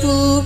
tu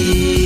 You.